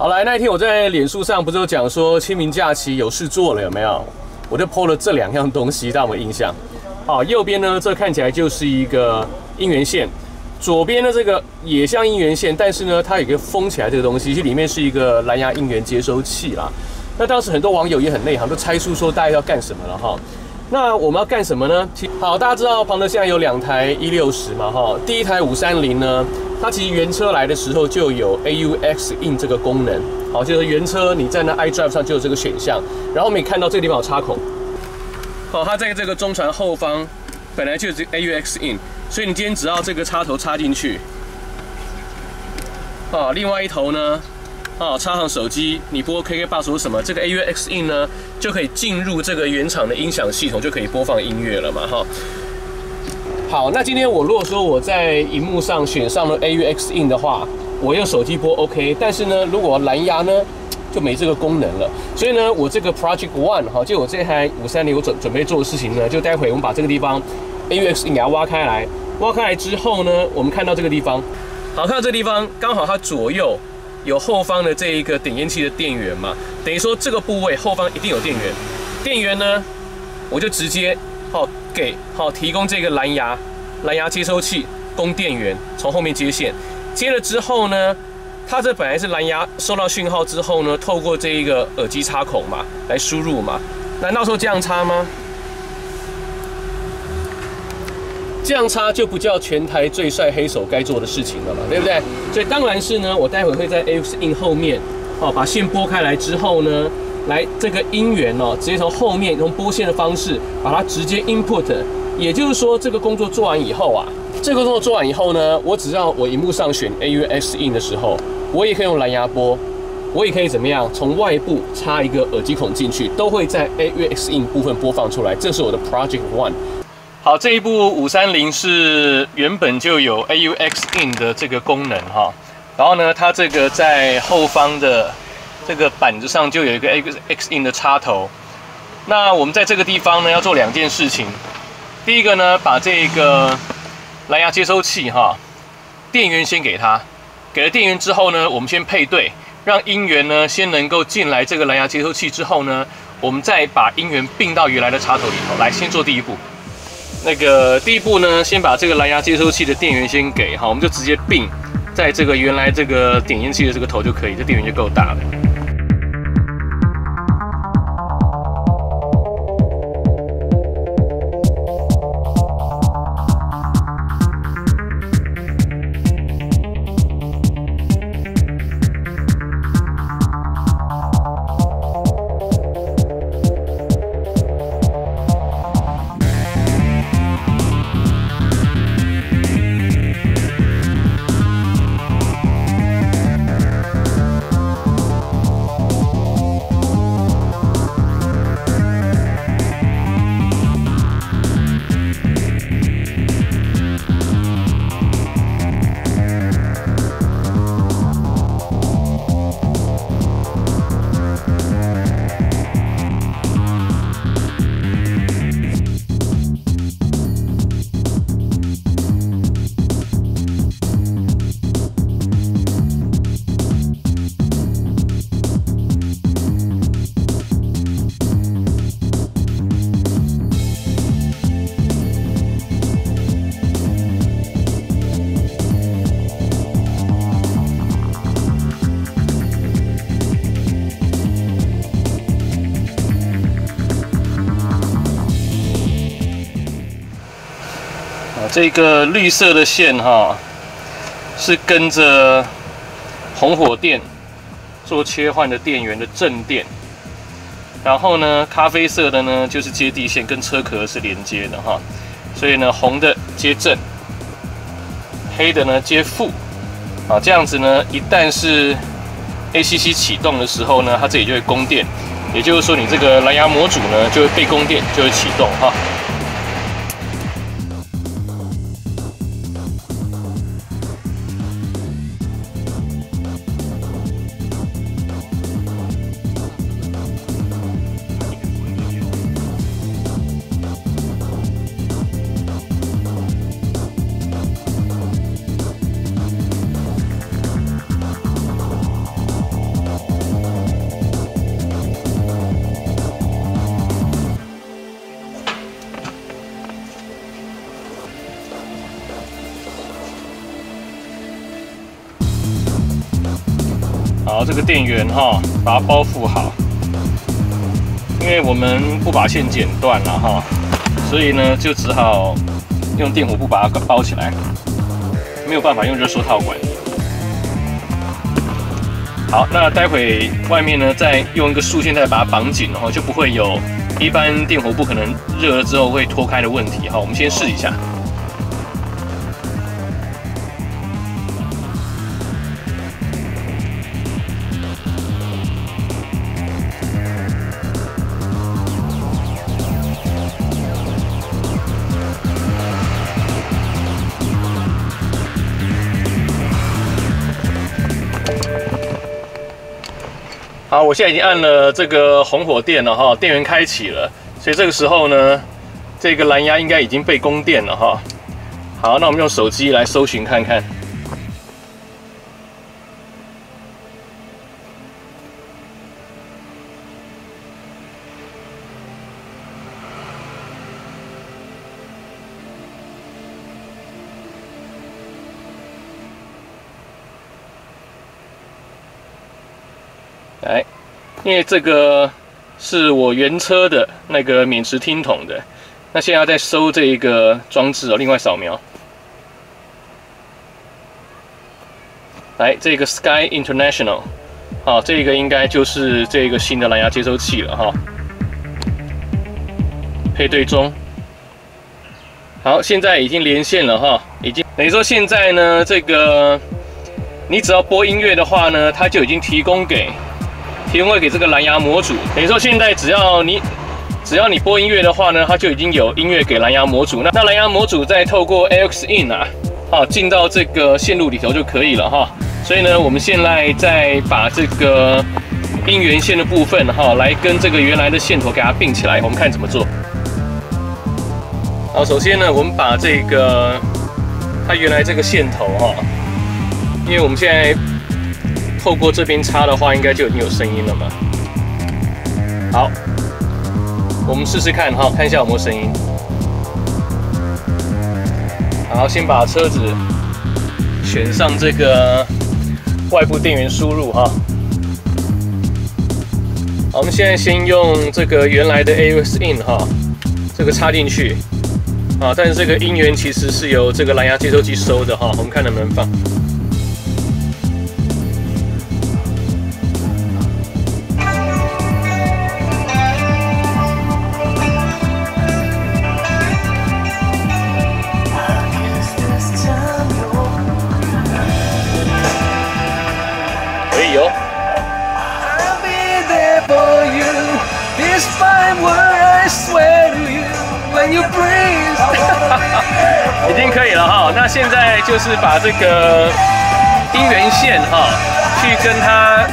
好来，那一天我在脸书上不是有讲说清明假期有事做了有没有？我就 PO 了这两样东西，大家有印象？好，右边呢，这看起来就是一个姻缘线，左边的这个也像姻缘线，但是呢，它有一个封起来这个东西，其实里面是一个蓝牙姻缘接收器啦。那当时很多网友也很内行，都猜出说大家要干什么了哈。那我们要干什么呢？好，大家知道庞德现在有两台一六十嘛哈，第一台五三零呢，它其实原车来的时候就有 AUX in 这个功能，好，就是原车你在那 iDrive 上就有这个选项，然后我们也看到这个地方有插孔。好，它在这个中传后方本来就是 AUX in，所以你今天只要这个插头插进去，啊，另外一头呢，啊，插上手机，你播 KK Bus 什么，这个 AUX in 呢就可以进入这个原厂的音响系统，就可以播放音乐了嘛，哈。好，那今天我如果说我在荧幕上选上了 AUX in 的话，我用手机播 OK，但是呢，如果蓝牙呢？就没这个功能了，所以呢，我这个 Project One 哈，就我这台五三零我准准备做的事情呢，就待会我们把这个地方 AUX 给它挖开来，挖开来之后呢，我们看到这个地方，好，看到这个地方刚好它左右有后方的这一个点烟器的电源嘛，等于说这个部位后方一定有电源，电源呢，我就直接好给好提供这个蓝牙蓝牙接收器供电源，从后面接线，接了之后呢。它这本来是蓝牙收到讯号之后呢，透过这一个耳机插孔嘛来输入嘛，难道说这样插吗？这样插就不叫全台最帅黑手该做的事情了嘛，对不对？所以当然是呢，我待会会在 AUX in 后面哦，把线拨开来之后呢，来这个音源哦，直接从后面用拨线的方式把它直接 input，也就是说这个工作做完以后啊，这个工作做完以后呢，我只要我荧幕上选 AUX in 的时候。我也可以用蓝牙播，我也可以怎么样？从外部插一个耳机孔进去，都会在 AUX in 部分播放出来。这是我的 Project One。好，这一部五三零是原本就有 AUX in 的这个功能哈。然后呢，它这个在后方的这个板子上就有一个 AUX in 的插头。那我们在这个地方呢，要做两件事情。第一个呢，把这个蓝牙接收器哈，电源先给它。给了电源之后呢，我们先配对，让音源呢先能够进来这个蓝牙接收器之后呢，我们再把音源并到原来的插头里头来，先做第一步。那个第一步呢，先把这个蓝牙接收器的电源先给好，我们就直接并在这个原来这个点烟器的这个头就可以，这电源就够大了。这个绿色的线哈，是跟着红火电做切换的电源的正电，然后呢，咖啡色的呢就是接地线，跟车壳是连接的哈，所以呢，红的接正，黑的呢接负，啊，这样子呢，一旦是 ACC 启动的时候呢，它这里就会供电，也就是说，你这个蓝牙模组呢就会被供电，就会启动哈。好，这个电源哈，把它包覆好。因为我们不把线剪断了哈，所以呢就只好用电火布把它包起来，没有办法用热缩套管。好，那待会外面呢再用一个束线再把它绑紧，然后就不会有一般电火布可能热了之后会脱开的问题哈。我们先试一下。好，我现在已经按了这个红火电了哈，电源开启了，所以这个时候呢，这个蓝牙应该已经被供电了哈。好，那我们用手机来搜寻看看。来，因为这个是我原车的那个免持听筒的，那现在在收这一个装置哦，另外扫描。来，这个 Sky International，好，这个应该就是这个新的蓝牙接收器了哈。配对中，好，现在已经连线了哈，已经等于说现在呢，这个你只要播音乐的话呢，它就已经提供给。提供给这个蓝牙模组，等于说现在只要你只要你播音乐的话呢，它就已经有音乐给蓝牙模组。那那蓝牙模组再透过 AUX in 啊，啊进到这个线路里头就可以了哈。所以呢，我们现在再把这个音源线的部分哈，来跟这个原来的线头给它并起来，我们看怎么做。好，首先呢，我们把这个它原来这个线头哈，因为我们现在。透过这边插的话，应该就已经有声音了嘛。好，我们试试看哈，看一下有没有声音。好，先把车子选上这个外部电源输入哈。好，我们现在先用这个原来的 AUX in 哈，这个插进去啊，但是这个音源其实是由这个蓝牙接收器收的哈，我们看能不能放。已经可以了哈，那现在就是把这个音源线哈，去跟它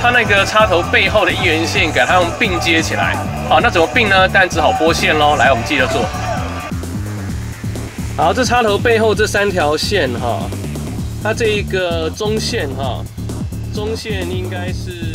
它那个插头背后的音源线给它用并接起来。好，那怎么并呢？但只好拨线喽。来，我们记得做。好，这插头背后这三条线哈，它这一个中线哈，中线应该是。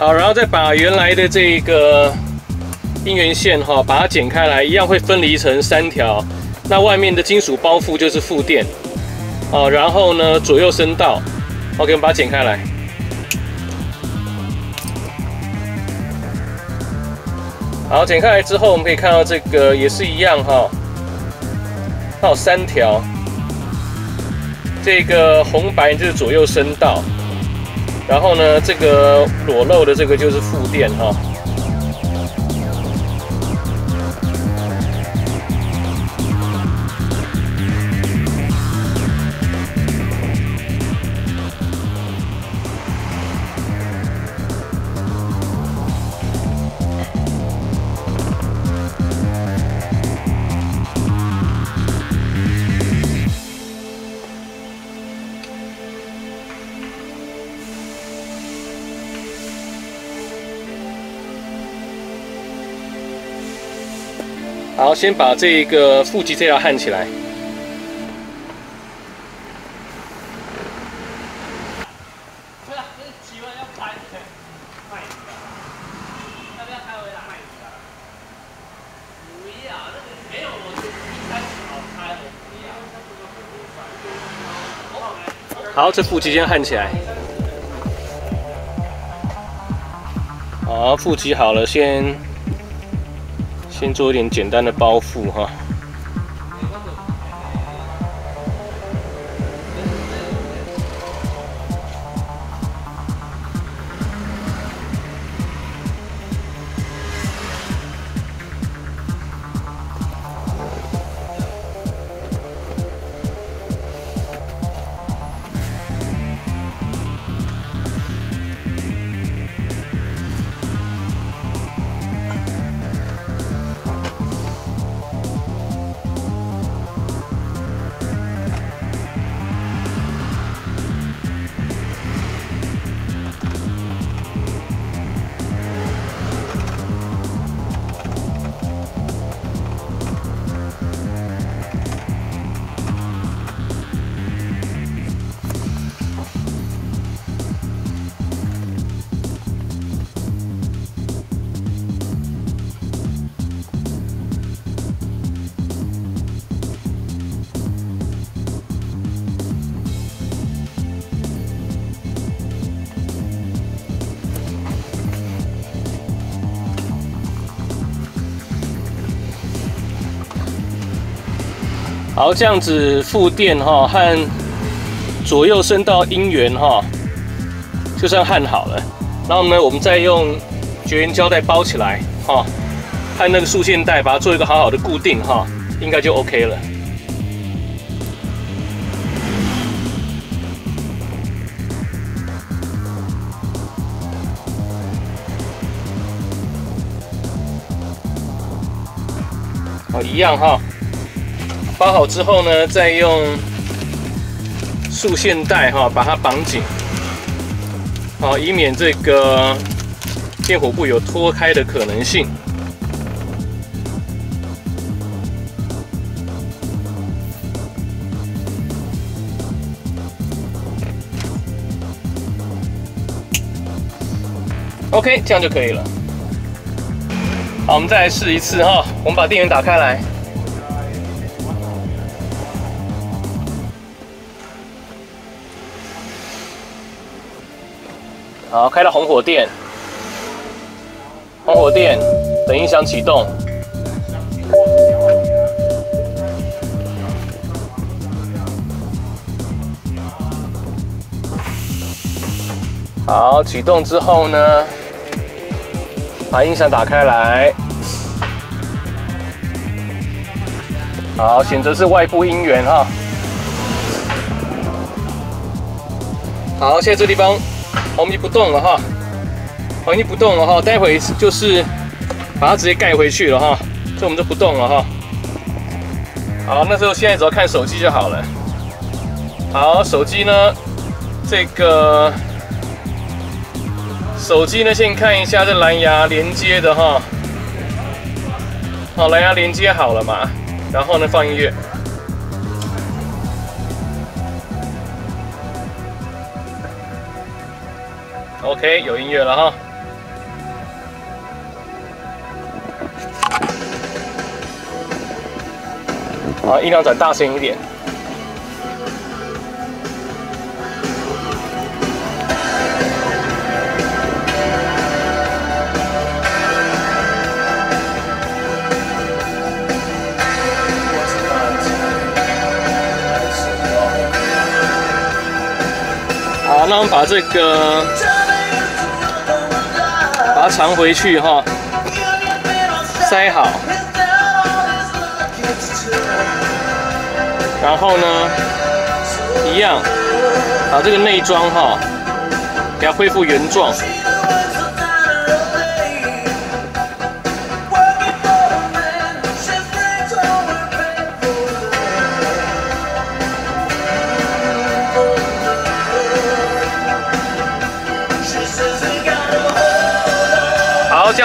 好，然后再把原来的这个音源线哈，把它剪开来，一样会分离成三条。那外面的金属包覆就是负电，哦，然后呢左右声道，OK，我们把它剪开来。好，剪开来之后，我们可以看到这个也是一样哈，它有三条，这个红白就是左右声道。然后呢，这个裸露的这个就是副电哈。好，先把这个负极这条焊起来。好，这负极先焊起来。好，负极好了，先先做一点简单的包覆哈。好，这样子负电哈和左右声道音源哈，就算焊好了。然后呢，我们再用绝缘胶带包起来哈，和那个束线带把它做一个好好的固定哈，应该就 OK 了。好，一样哈。包好之后呢，再用束线带哈把它绑紧，好，以免这个电火布有脱开的可能性。OK，这样就可以了。好，我们再来试一次哈，我们把电源打开来。好，开到红火电，红火电，等音响启动。好，启动之后呢，把音响打开来。好，选择是外部音源哈。好，现在这地方。红衣不动了哈，红衣不动了哈，待会就是把它直接盖回去了哈，这我们就不动了哈。好，那时候现在只要看手机就好了。好，手机呢，这个手机呢，先看一下这蓝牙连接的哈。好，蓝牙连接好了嘛，然后呢，放音乐。OK，有音乐了哈。好，音量转大声一点。好，那我们把这个。把它藏回去哈，塞好，然后呢，一样。把这个内装哈，给它恢复原状。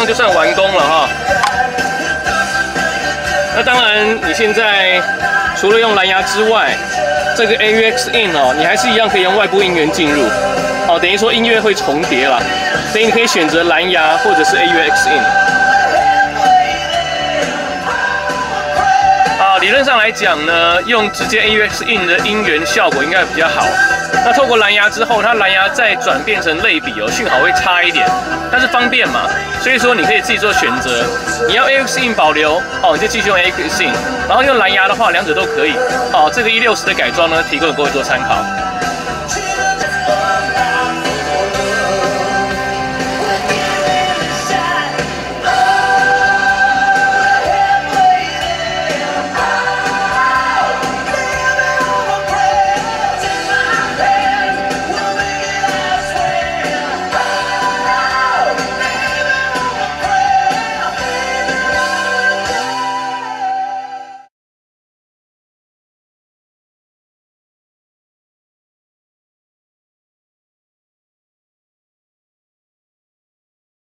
就算完工了哈。那当然，你现在除了用蓝牙之外，这个 AUX in 哦，你还是一样可以用外部音源进入。哦，等于说音乐会重叠了，所以你可以选择蓝牙或者是 AUX in。啊，理论上来讲呢，用直接 AUX in 的音源效果应该比较好。那透过蓝牙之后，它蓝牙再转变成类比哦，讯号会差一点，但是方便嘛，所以说你可以自己做选择。你要 AX in 保留哦，你就继续用 AX in，然后用蓝牙的话，两者都可以。哦，这个一六十的改装呢，提供给各位做参考。